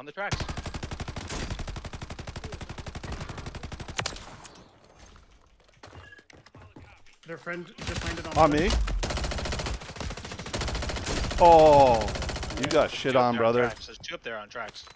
On the tracks. Their friend just landed on. On foot. me. Oh, you got shit on, brother. On There's two up there on tracks.